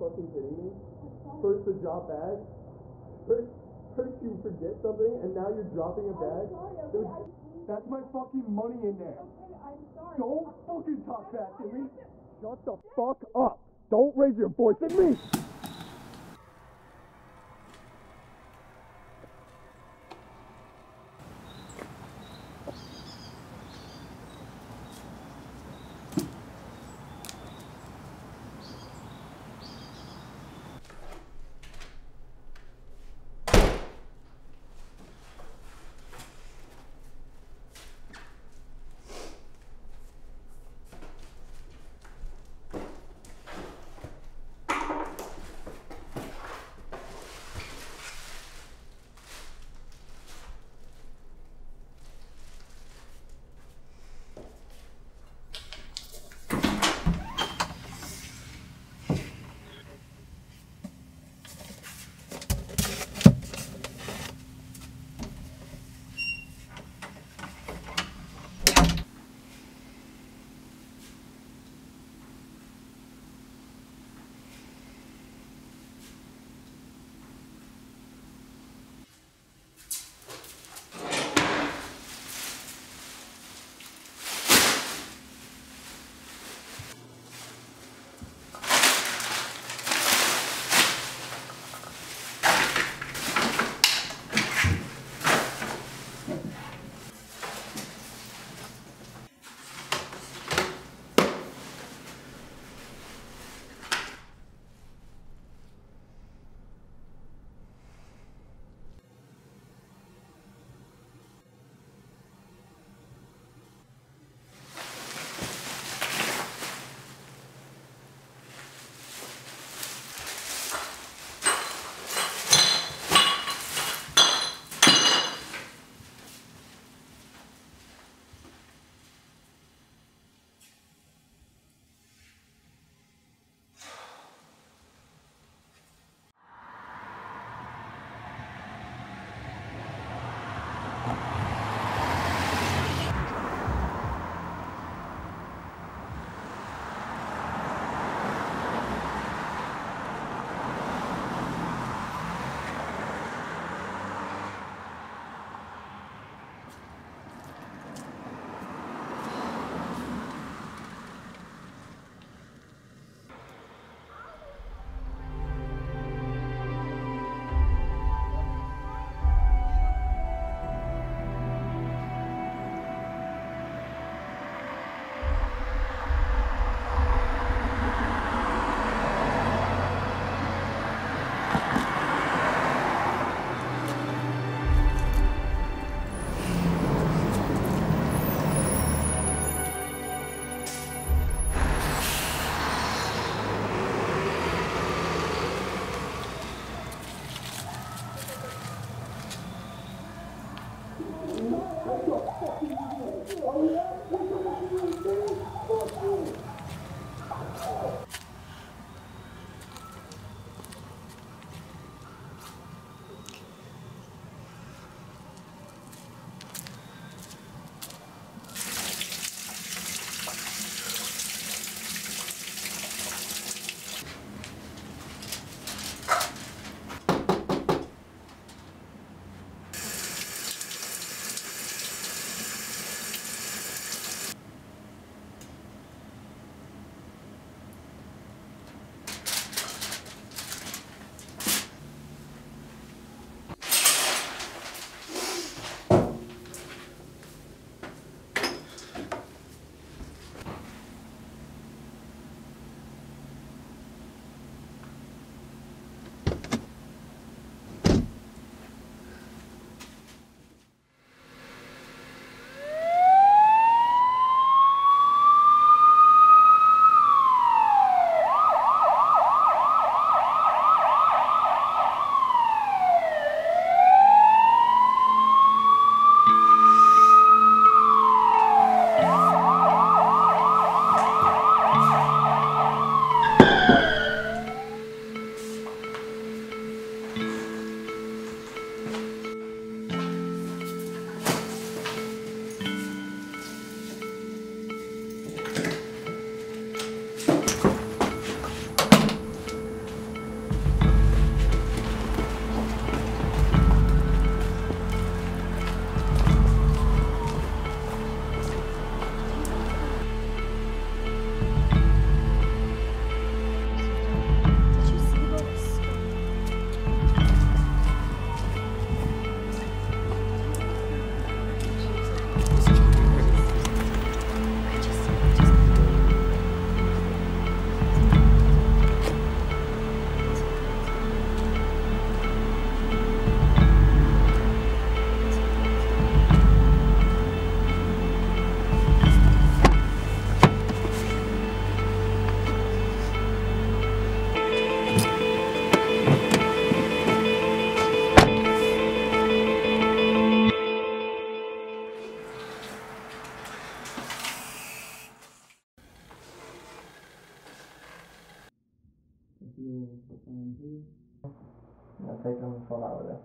fucking kidding me? First to drop bag. First, first you forget something, and now you're dropping a bag. sorry, Dude, okay, I- that's my fucking money in there. Okay, I'm sorry. Don't fucking talk back to me. Shut the fuck up. Don't raise your voice at me. Jag tänker om vi får lära det.